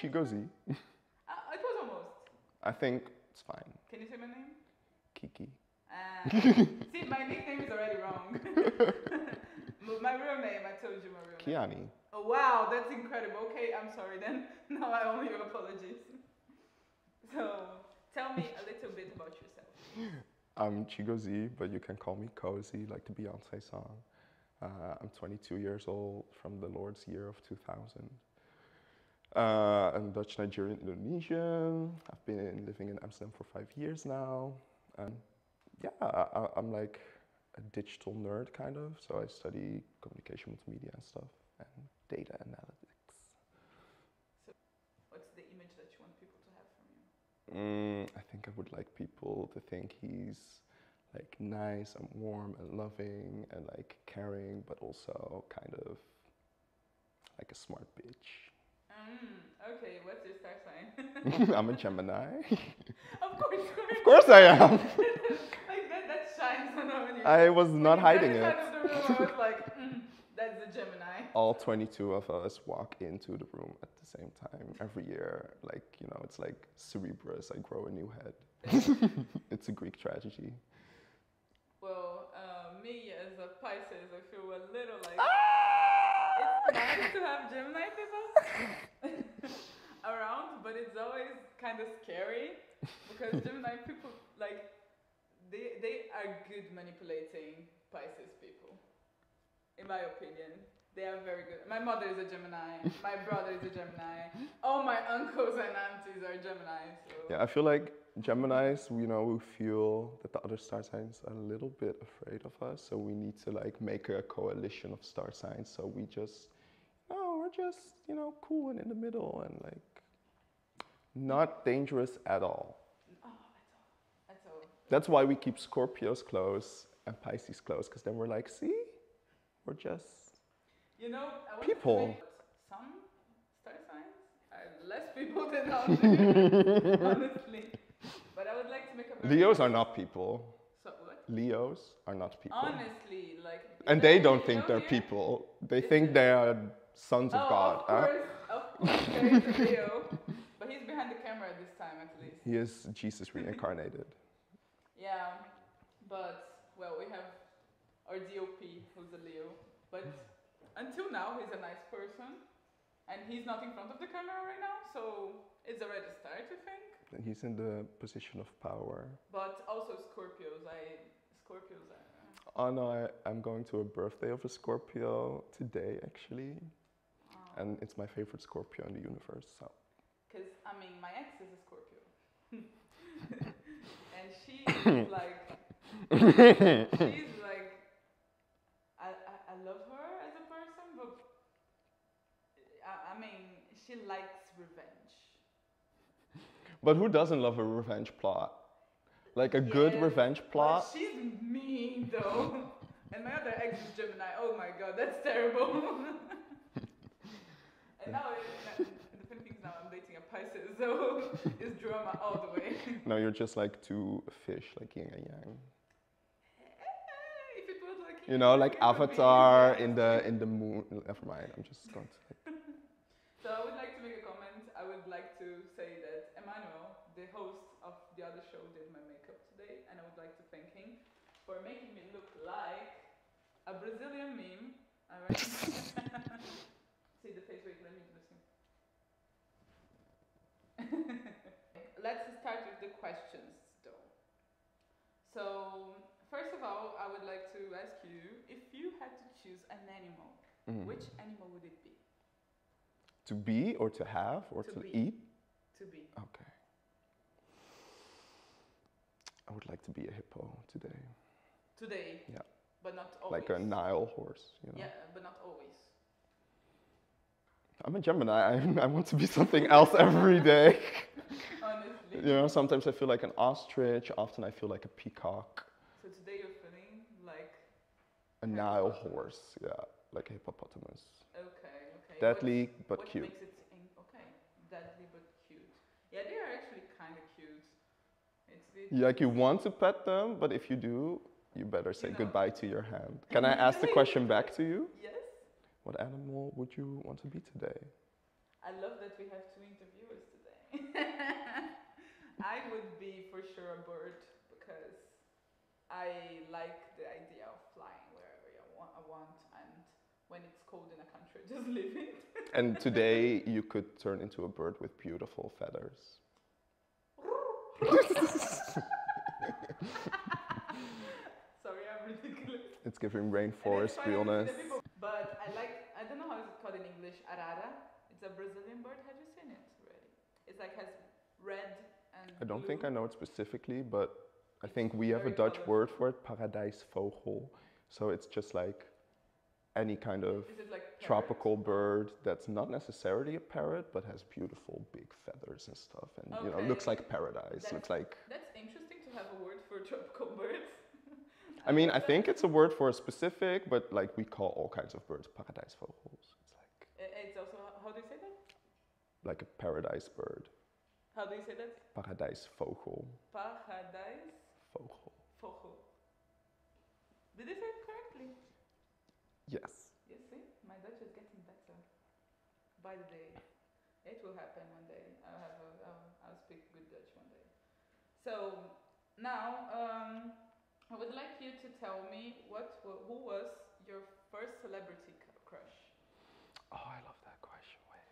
Did I'm I Chigozie. it? Uh, it was almost. I think it's fine. Can you say my name? Kiki. Uh, see, my nickname is already wrong. my real name, I told you my real name. Kiani. Oh, wow, that's incredible. Okay, I'm sorry then. Now I owe you apologies. So, tell me a little bit about yourself. I'm Chigozie, but you can call me Cozy, like the Beyonce song. Uh, I'm 22 years old from the Lord's year of 2000. Uh, I'm Dutch, Nigerian, Indonesian. I've been living in Amsterdam for five years now. And yeah, I, I'm like a digital nerd kind of. So I study communication multimedia and stuff and data analytics. So what's the image that you want people to have from you? Mm, I think I would like people to think he's like nice and warm and loving and like caring, but also kind of like a smart bitch. Mm, okay, what's your star sign? I'm a Gemini. of course, of course I am. like that, that shines on you. I was not hiding it. of the room, I was like, mm, that's a Gemini. All 22 of us walk into the room at the same time every year. Like, you know, it's like Cerebrus, I grow a new head. it's a Greek tragedy. Well, uh, me as a Pisces, I feel a little like Ah! Nice to have Gemini people around, but it's always kind of scary because Gemini people like they they are good manipulating Pisces people, in my opinion. They are very good. My mother is a Gemini. My brother is a Gemini. All my uncles and aunties are Gemini. So Yeah, I feel like Geminis, you know, we feel that the other star signs are a little bit afraid of us, so we need to like make a coalition of star signs. So we just, we're just, you know, cool and in the middle and like not dangerous at all. oh, that's all. That's all. That's why we keep Scorpios close and Pisces close, because then we're like, see, we're just You know, People. Some star signs are less people than others, honestly. But I would like to make a Leos are not people. So what? Leos are not people. Honestly, like. And is they don't think they're people. They think they are sons of oh, God. Of huh? course, of course, there is Leo, but he's behind the camera this time at least. He is Jesus reincarnated. Yeah, but well, we have our DOP who's a Leo, but until now he's a nice person, and he's not in front of the camera right now, so it's already a start, I think. And he's in the position of power. But also Scorpios, I Scorpios are. Uh, oh no, I, I'm going to a birthday of a Scorpio today actually. And it's my favorite Scorpio in the universe. So Because I mean, my ex is a Scorpio, and she is like, she's like, I, I I love her as a person, but I, I mean, she likes revenge. But who doesn't love a revenge plot? Like a good revenge plot? She's mean though. and my other ex is Gemini. Oh my god, that's terrible. now, in, the Philippines, now I'm dating a Pisces, so it's drama all the way. No, you're just like two fish, like yin and yang. if it was like You know, like Avatar in the in the moon. Never mind. I'm just going to. Like, So I would like to make a comment. I would like to say that Emmanuel, the host of the other show, did my makeup today, and I would like to thank him for making me look like a Brazilian meme. Alright. See the face. Wait, let me listen. Let's start with the questions, though. So first of all, I would like to ask you if you had to choose an animal, mm. which animal would it be? To be or to have or To to, eat? To be. Okay. I would like to be a hippo today. Today. Yeah. But not always. Like a Nile horse, you know. Yeah, but not always. I'm a Gemini. I, I want to be something else every day. Honestly. You know, sometimes I feel like an ostrich, often I feel like a peacock, So today you're feeling like a Nile horse, yeah, like a hippopotamus. okay, okay. Deadly but what cute. makes it okay? Deadly but cute. Yeah, they are actually kind of cute. It's, it's Like you want to pet them, but if you do, you better say You know. goodbye to your hand. Can I ask the question back to you? Yes. What animal would you want to be today? I love that we have two interviewers today. I would be for sure a bird because I like the idea of flying wherever I want, I want and when it's cold in a country, just leave it. And today you could turn into a bird with beautiful feathers. Sorry, I'm ridiculous. It's giving rainforest realness. But I like, I don't know how it's called in English, arara. It's a Brazilian bird. Have you seen it already? It's like has red I don't think I know it specifically, but I think we have a Dutch colourful. word for it, paradijsvogel. So it's just like any kind of like tropical bird that's not necessarily a parrot, but has beautiful big feathers and stuff, and you know looks like paradise. That's- Looks like. That's interesting to have a word for tropical birds. I mean, I think it's a word for a specific, but like we call all kinds of birds paradijsvogels. It's like It's also how do you say that? like a paradise bird. How do you say that? Paradijsvogel. Paradise Vogel. vogel. Did I say it correctly? Yes. Yes, see, my Dutch is getting better by the day. It will happen one day. I'll have a, I'll, I'll speak good Dutch one day. So now, um, I would like you to tell me what who was your first celebrity c- crush, Oh, I love that question. Wait.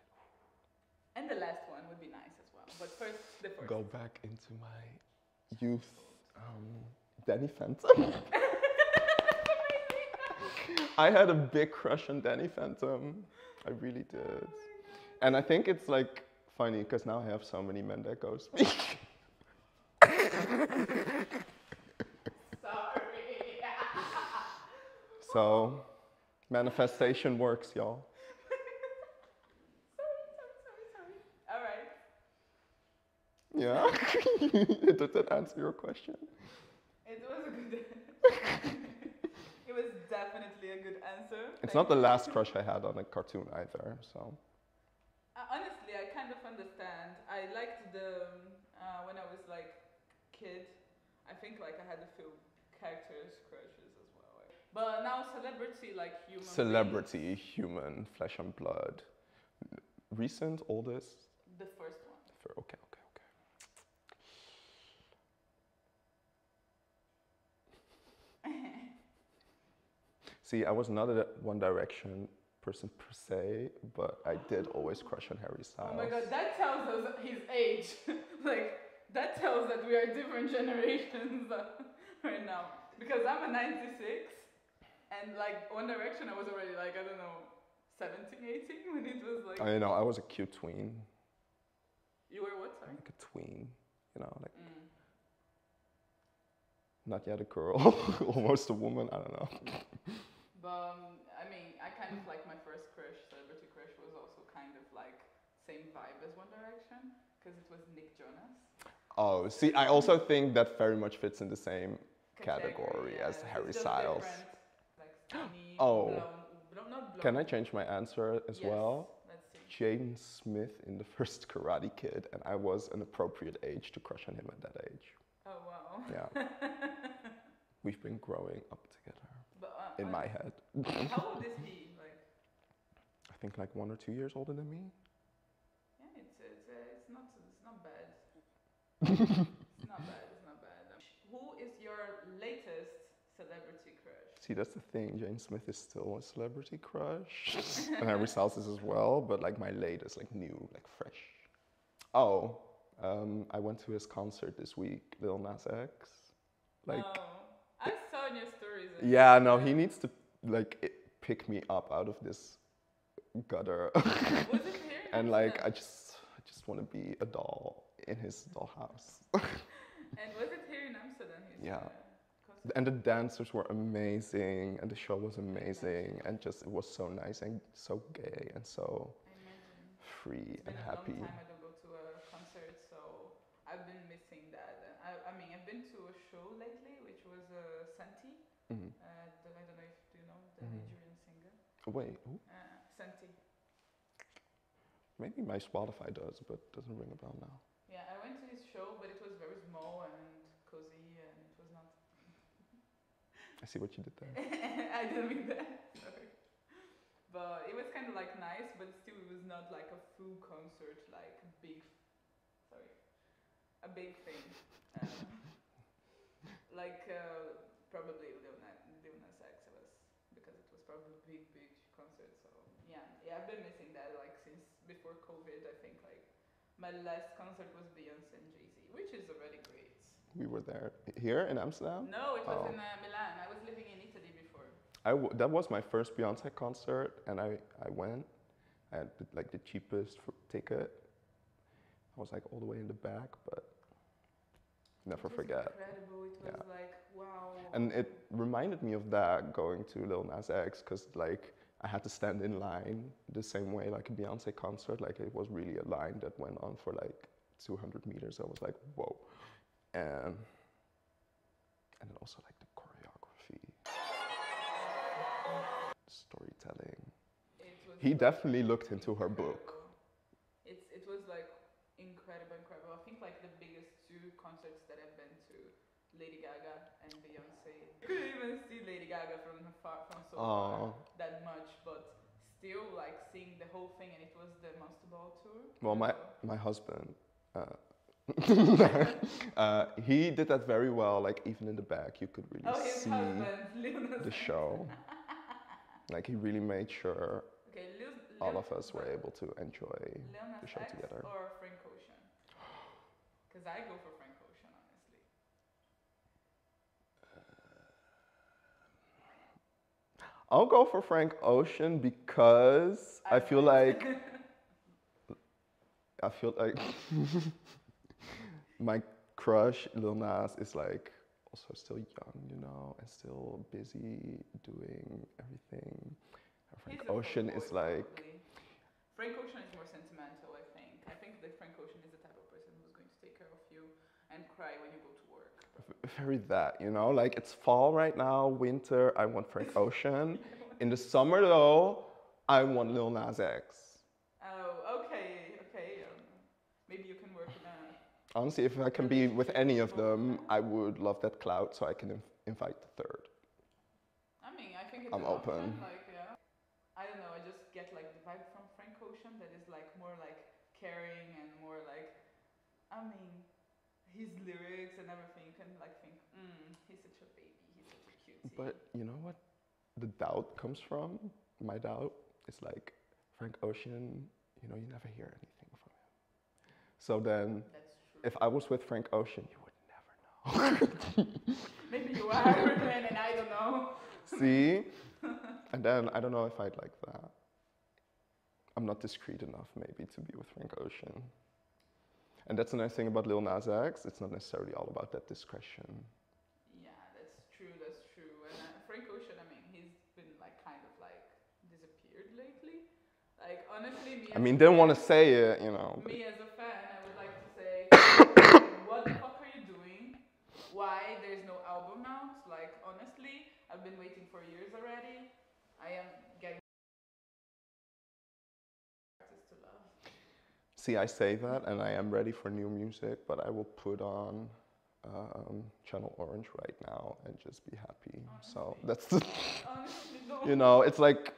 And the last one would be nice as well. But first, the first. Go back into my youth. Um, Danny Phantom. I had a big crush on Danny Phantom. I really did. And I think it's like funny because now I have so many men that ghost me. Sorry. so manifestation works, y'all. All right. Did that answer your question? It was a good. Answer. It was definitely a good answer. It's not the last crush I had on a cartoon either. So Uh, honestly, I kind of understand. I liked the um, uh, when I was like kid. I think like I had a few characters crushes as well. But now celebrity, like human. beings, celebrity, human, flesh and blood. Recent, oldest. the first one. Okay, okay, okay. See, I was not a One Direction person per se, but I did always crush on Harry Styles. Oh my god, that tells us his age. like that tells that we are different generations right now. Because I'm a 96 and like One Direction I was already like I don't know 17, 18 when it was like I know I was a cute tween, you were what sorry? like a tween, you know, like Mm. not yet a girl, almost a woman. I don't know. But um, I mean, I kind of like my first crush, celebrity crush, was also kind of like same vibe as One Direction because it was Nick Jonas. Oh, see, I also think that very much fits in the same category as yeah, Harry it's Styles. Like skinny, Oh. blonde, blonde, not blonde. Can I change my answer as Yes, well? Jaden Smith in the first Karate Kid, and I was an appropriate age to crush on him at that age. Oh wow. Yeah. We've been growing up together In my head. How old is he? Like, I think like one or two years older than me. yeah, it's it's uh, it's not it's not bad. it's not bad. It's not bad. Um, Who is your latest celebrity crush? See, that's the thing. Jaden Smith is still a celebrity crush, and Harry Styles as well. But like my latest, like new, like fresh. Oh, um, I went to his concert this week, Lil Nas X. Like, oh, In your stories. that yeah, no, he needs to like pick me up out of this gutter, Was it here? and like I just, I just want to be a doll in his dollhouse. And was it here in Amsterdam? Yeah. and the dancers were amazing, and the show was amazing, and just it was so nice and so gay and so free and happy. a long time I don't go to a concert, so I've been missing that. And I, I mean, I've been to a show lately, which was uh, Santi. Mhm. Uh, the, I don't know if do you know the Mhm. Nigerian singer. Wait, who? Uh, Santi. maybe my Spotify does, but doesn't ring a bell now. Yeah, I went to his show, but it was very small and cozy, and it was not. I see what you did there. I didn't mean that. Sorry. But it was kind of like nice, but still it was not like a full concert, like big. Sorry, a big thing. Um, like uh, probably Lil Nas, Lil Nas X was because it was probably a big, big concert. So yeah, I've been missing that like since before COVID. I think like my last concert was Beyonce and Jay Z, which is already great. We were there here in Amsterdam. No, it was Oh. in uh, Milan. I was living in Italy before. I w- that was my first Beyonce concert, and I, I went. I had the, like the cheapest ticket. I was like all the way in the back, but never It was forget. Incredible. It was Yeah. like wow. And it reminded me of that going to Lil Nas X, because like I had to stand in line the same way like a Beyonce concert. Like it was really a line that went on for like 200 meters. I was like, whoa, and and then also like the choreography, storytelling. He like definitely looked into her book. It's it was like incredible, incredible. I think like the biggest two concerts that I've been to, Lady Gaga and Beyonce. You couldn't even see Lady Gaga from far from so far that much, but still like seeing the whole thing, and it was the Monster Ball tour. well, my my husband. Uh, uh, he did that very well. Like even in the back, you could really oh, see husband, the show. Like he really made sure Okay, Lil, all of us were able to enjoy. Lil Nas the show X together. or Frank Ocean? Because I go for Frank Ocean, honestly. I'll go for Frank Ocean because I, feel like I feel like my crush Lil Nas is like also still young, you know, and still busy doing everything. And Frank He's Ocean is like probably. Frank Ocean is more sentimental, I think. I think that Frank Ocean is the type of person who's going to take care of you and cry when you go to. Very that, you know, like it's fall right now, winter. I want Frank Ocean. In the summer though, I want Lil Nas X. Oh, okay, okay. Um, maybe you can work in. Honestly, if I can be with any of them, I would love that cloud so I can inv- invite the third. I mean, I think it's I'm an open. Like, yeah. I don't know. I just get like the vibe from Frank Ocean that is like more like caring and more like. I mean, his lyrics and everything. You can like think, mm, he's such a baby. He's such a cutie. But you know what the doubt comes from? My doubt is like Frank Ocean, you know, you never hear anything from him. So then, that's true. if I was with Frank Ocean, you would never know. Maybe you are Iron and I don't know. See? And then I don't know if I'd like that. I'm not discreet enough, maybe, to be with Frank Ocean. And that's the nice thing about Lil Nas X. It's not necessarily all about that discretion. Yeah, that's true. That's true. And uh, Frank Ocean, I mean, he's been like kind of like disappeared lately. Like honestly, me. I mean, didn't want to say it, you know. but- Me as a fan, I would like to say, what the fuck are you doing? Why there's no album out? Like honestly, I've been waiting for years already. I am getting artists to love. See, I say that, and I am ready for new music, but I will put on um, Channel Orange right now and just be happy. So that's, the, Honestly, no. you know, it's like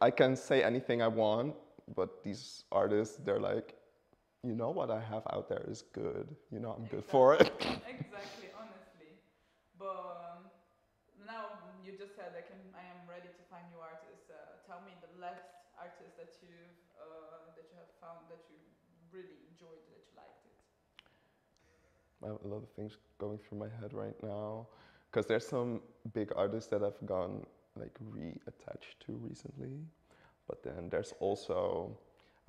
I can say anything I want, but these artists, they're like, you know what I have out there is good. You know, I'm good for it. exactly, honestly. But um, now you just said I can. I am ready to find new artists. Uh, tell me the last artist that you uh, that you have found that you really enjoyed, that you liked it. I have a lot of things going through my head right now because there's some big artists that I've gone like re-attached to recently, but then there's also,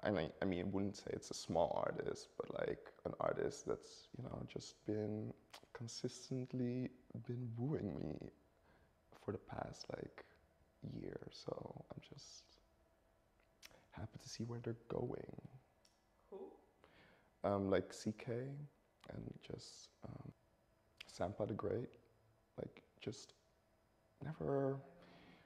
I mean, I mean, I wouldn't say it's a small artist, but like an artist that's you know just been consistently been wooing me for the past like year. So I'm just happy to see where they're going? Um, like CK and just um, Sampa the Great, like just never.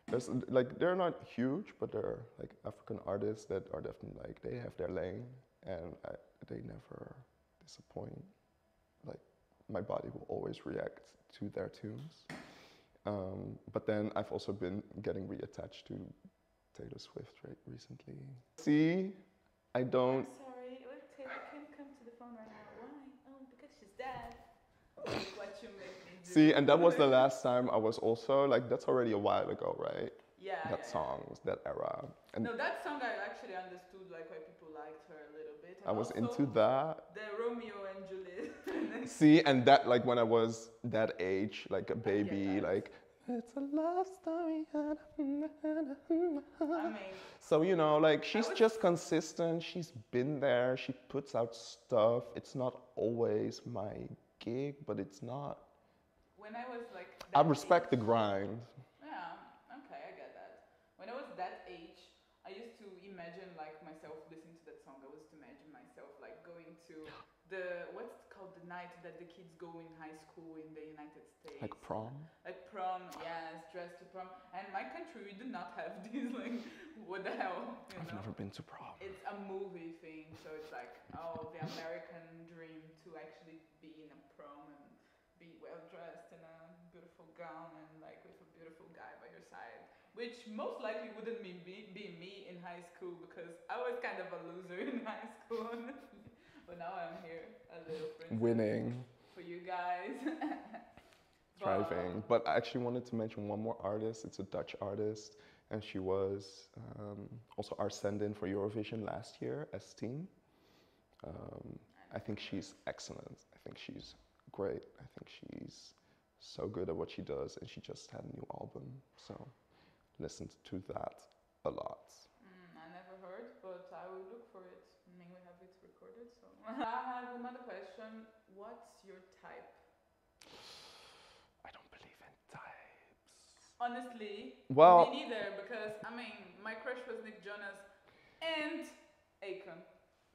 There's like they're not huge, but they're like African artists that are definitely like they have their lane and I, they never disappoint. Like my body will always react to their tunes. Um, but then I've also been getting reattached to Taylor Swift right recently. See, I don't. sorry, look, Taylor can't come to the phone right now. Why? Oh, because she's dead. Look what you make me do. See, and that was the last time I was also like, that's already a while ago, right? yeah, That yeah, song, that era. And No, that song I actually understood like why people liked her a little bit. I was into that. The Romeo and Juliet. See, and that, like, when I was that age, like a baby, that. like, it's a love story. I mean, So, you know, like, she's was- just consistent. She's been there. She puts out stuff. It's not always my gig, but it's not. When I was like. I respect the grind. Yeah, okay, I get that. When I was that age, I used to imagine like myself listening to that song. I was to imagine myself like going to the what's it called the night that the kids go in high school in the United States. Like prom. Like prom, yes, dressed to prom. And my country, we do not have these like what the hell, I've know? never been to prom. It's a movie thing, so it's like oh the American dream to actually be in a prom and be well dressed in a beautiful gown and like with a beautiful guy by your side. Which most likely wouldn't be, be, be me in high school because I was kind of a loser in high school. But now I'm here, a little princess Winning, for you guys. Thriving. But I actually wanted to mention one more artist. It's a Dutch artist, and she was um, also our send-in for Eurovision last year S10. Um, I think she's excellent. I think she's great. I think she's so good at what she does, and she just had a new album. So listened to that a lot. Mm, I never heard, but I will look for it. I mean, we have it recorded, so. I have another question. What's your type? I don't believe in types. Honestly, Well- me neither, because I mean, my crush was Nick Jonas and Akon.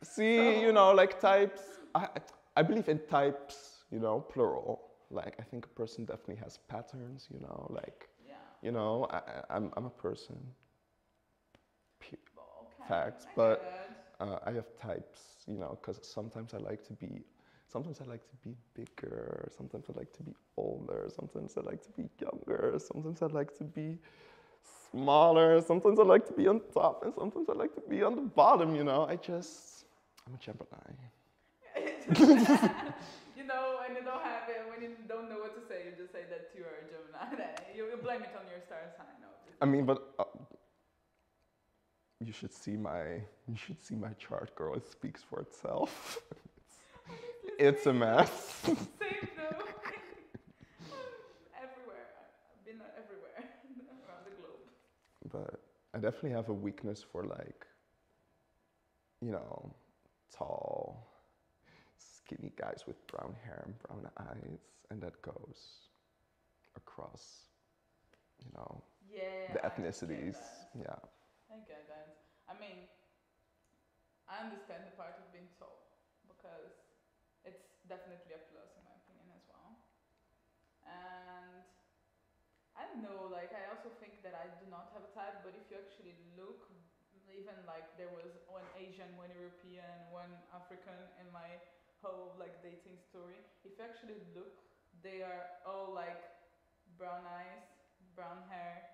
See, you know, like types. I, I believe in types, you know, plural. Like, I think a person definitely has patterns, you know, like, Yeah. you know, I, I'm, I'm a person. Pe- Well, okay. Facts, I but- Uh, I have types, you know, because sometimes I like to be, sometimes I like to be bigger, sometimes I like to be older, sometimes I like to be younger, sometimes I like to be smaller, sometimes I like to be on top, and sometimes I like to be on the bottom, you know. I just, I'm a Gemini. you know, when you don't have it, when you don't know what to say, you just say that you are a Gemini. you, you blame it on your star sign. Obviously. I mean, but uh, you should see my you should see my chart, girl. It speaks for itself. it's it's a mess. Same though. everywhere. I've been everywhere around the globe. but I definitely have a weakness for like, you know, tall, skinny guys with brown hair and brown eyes, and that goes across, you know, Yeah. the ethnicities. Yeah. I get that. I mean, I understand the part of being tall because it's definitely a plus in my opinion as well. And I don't know, like I also think that I do not have a type, but if you actually look, even like there was one Asian, one European, one African in my whole like dating story. If you actually look, they are all like brown eyes, brown hair,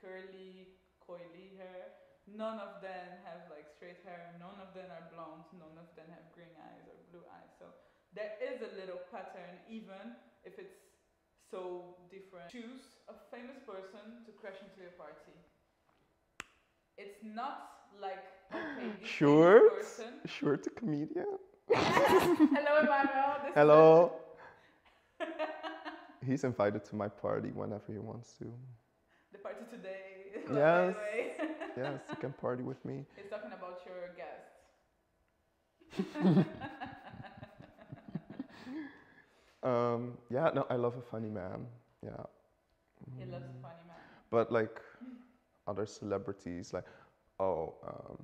curly, coily hair. None of them have like straight hair. None of them are blonde. None of them have green eyes or blue eyes. So there is a little pattern, even if it's so different. Choose a famous person to crash into your party. It's not like okay, this Sure. famous person. Sure to comedian. Hello, Emmanuel. This Hello. He's invited to my party whenever he wants to. Party today. Yes. Yes, he can party with me. He's talking about your guests. Um, yeah, no, I love a funny man. Yeah. He loves Mm. a funny man. But like other celebrities, like oh, um,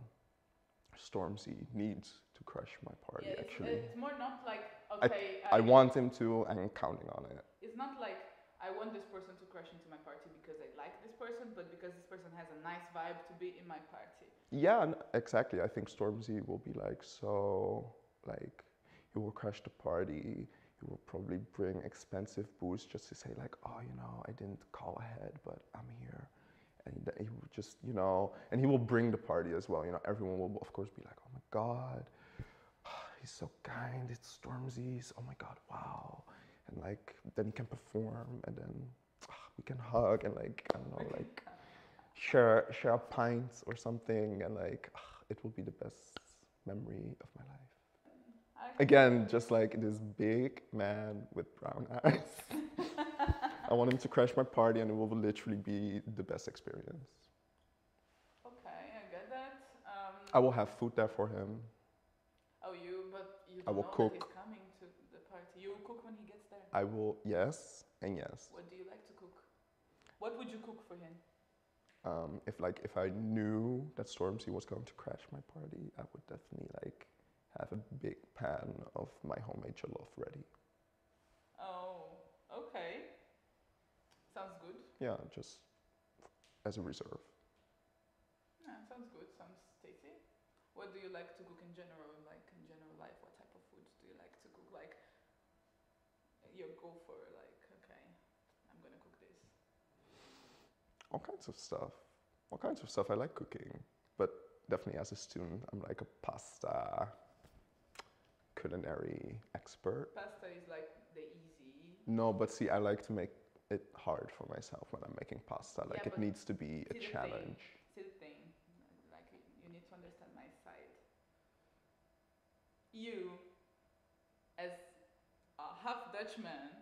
Stormzy needs to crush my party. yeah, it's, actually, it's more not like okay. I want him to, and I'm counting on it. It's not like I want this person to crash into my party because I like this person, but because this person has a nice vibe to be in my party. Yeah, exactly. I think Stormzy will be like so, like he will crash the party. he will probably bring expensive booze just to say like, oh, you know, I didn't call ahead, but I'm here. And he, will just, you know, and he will bring the party as well. You know, everyone will of course be like, oh my God, he's so kind. It's Stormzy's. Oh my God, wow. And like, then he can perform and then ah, we can hug and like, I don't know, like share, share a pint or something. And like, ah, it will be the best memory of my life. Again, just like this big man with brown eyes. I want him to crash my party and it will literally be the best experience. Okay, I get that. Um, I will have food there for him. oh, you, but you I will cook. he's coming to the party. You will cook when he gets there. I will, yes and yes. What do you like to cook? What would you cook for him? Um, if like if I knew that Stormzy was going to crash my party, I would definitely like have a big pan of my homemade jollof ready. Oh, okay. Sounds good. Yeah, just as a reserve. Yeah, sounds good. Sounds tasty. What do you like to cook in general? In general life, what type of foods do you like to cook? Like you go for like, okay, I'm gonna cook this. All kinds of stuff. All kinds of stuff. I like cooking, but definitely as a student, I'm like a pasta culinary expert. Pasta is like the easy. No, but see, I like to make it hard for myself when I'm making pasta. Like Yeah, it needs to be a the thing. challenge. The thing, like you need to understand my side. You, as a half Dutchman,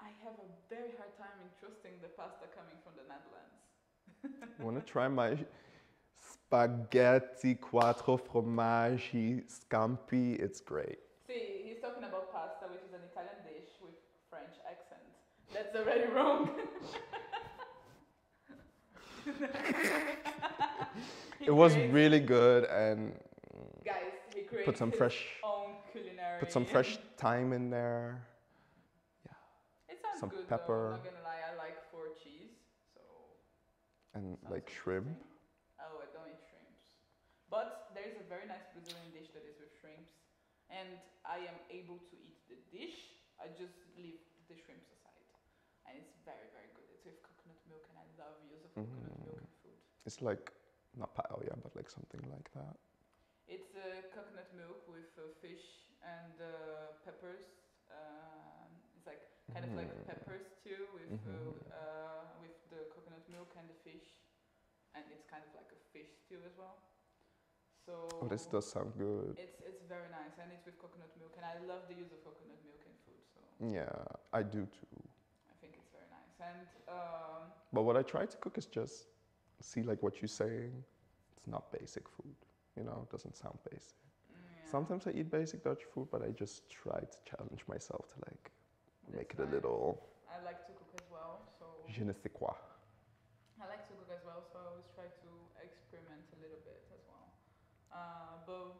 I have a very hard time in trusting the pasta coming from the Netherlands. Want to try my spaghetti quattro formaggi scampi? It's great. See, he's talking about pasta, which is an Italian dish with French accent. That's already wrong. It was really good and Guys, put some fresh put some fresh thyme in there. It sounds some good pepper. though. I'm not gonna lie, I like four cheese, so And like shrimp. Oh, I don't eat shrimps, but there is a very nice Brazilian dish that is with shrimps, and I am able to eat the dish. I just leave the shrimps aside, and it's very very good. It's with coconut milk, and I love use of coconut milk Mm. in food. It's like not paella, but like something like that. It's uh, coconut milk with uh, fish and uh, peppers. Um, it's like kind of like Mhm. pepper stew with Mhm. uh, uh, with the coconut milk and the fish, and it's kind of like a fish stew as well. So Oh, this does sound good. It's it's very nice, and it's with coconut milk, and I love the use of coconut milk in food. So Yeah, I do too. I think it's very nice. And um, But what I try to cook is just see like what you're saying. It's not basic food, you know. It doesn't sound basic. Yeah, Sometimes I eat basic Dutch food, but I just try to challenge myself to like make that's it a little I like to cook as well. So je ne sais quoi. I like to cook as well, so I always try to experiment a little bit as well. Uh, but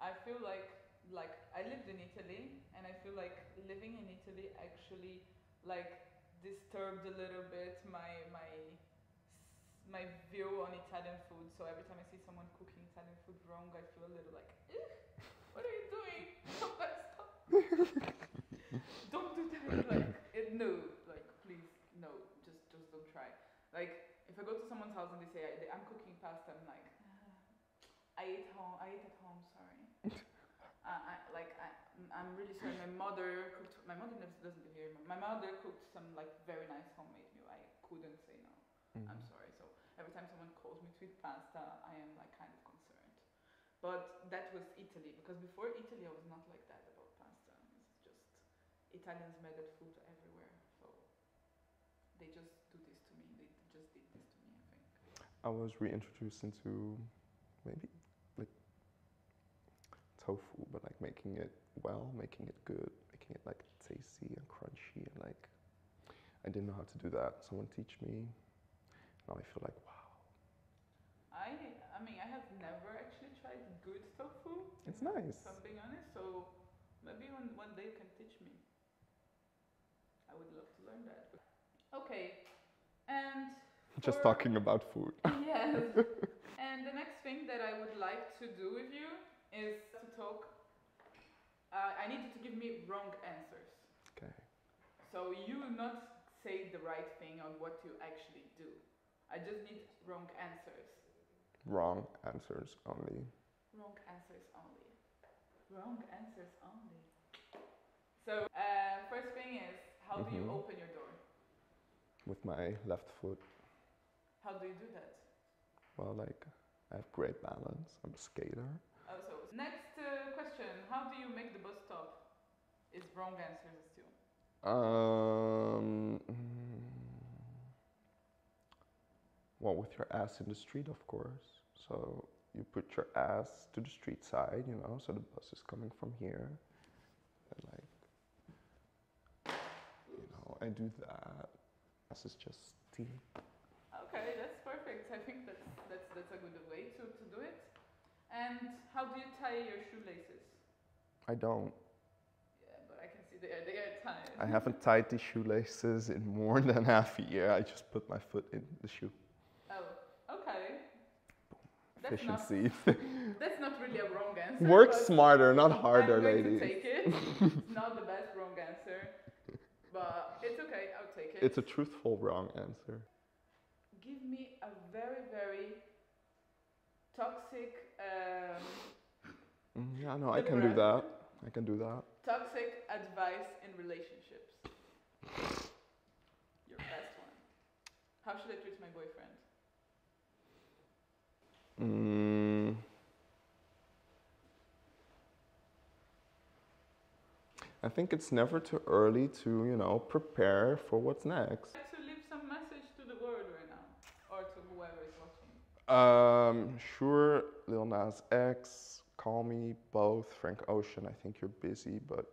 I feel like like I lived in Italy, and I feel like living in Italy actually like disturbed a little bit my my my view on Italian food. So every time I see someone cooking Italian food wrong, I feel a little like, "Ugh, what are you doing? Stop that! Stop! don't do that! Like, it, no, like please, no, just just don't try. Like if I go to someone's house and they say I, they, I'm cooking pasta, I'm like, "Ah, I ate home. I ate at home. Sorry. uh, I like I, I'm really sorry. My mother cooked. My mother doesn't live here. My mother cooked some like very nice homemade meal. I couldn't say no. I'm Mhm. sorry. So every time someone calls me to eat pasta, I am like kind of concerned. But that was Italy because before Italy, I was not like that about pasta. It's just Italians made that food everywhere. So they just do this to me. They just did this to me. I think. I was reintroduced into maybe like tofu, but like making it well, making it good, making it like tasty and crunchy, and like I didn't know how to do that. Someone teach me. Now I feel like wow, I I mean I have never actually tried good it's nice. If I'm being honest, so maybe one one day you can teach me. I would love to learn that. Okay, and Just for- talking about food. Yes. and the next thing that I would like to do with you is to talk Uh, I need you to give me wrong answers. Okay. So you not say the right thing on what you actually do. I just need wrong answers. Wrong answers only. Wrong answers only. Wrong answers only. So uh, first thing is, how do you Mhm. open your door? With my left foot. How do you do that? Well, like, I have great balance. I'm a skater. Oh, so next uh, question: How do you make the bus stop? Is wrong answers too. Um, well, with your ass in the street, of course. So you put your ass to the street side, you know, so the bus is coming from here. And like, you know, I do that. This is just tea. Okay, that's perfect. I think that's that's that's a good way to, to do it. And how do you tie your shoelaces? I don't. Yeah, but I can see they are they are tied. I haven't tied these shoelaces in more than half a year. I just put my foot in the shoe. Oh. That's not that's not really a wrong answer. Work smarter, not harder, I'm ladies. take it. it's not the best wrong answer, but it's okay. I'll take it. It's a truthful wrong answer. Give me a very very toxic um, Mm, yeah, no, I can do that. I can do that. toxic advice in relationships. Your best one. How should I treat my boyfriend? Mm. I think it's never too early to, you know, prepare for what's next. To leave some message to the world right now, or to whoever is watching. Um, sure, Lil Nas X, Call Me, both. Frank Ocean, I think you're busy, but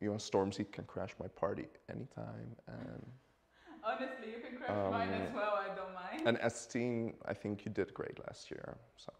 you and Stormzy can crash my party anytime. And Honestly, you can crash mine as Um, well. I don't mind. And S10, I think you did great last year. So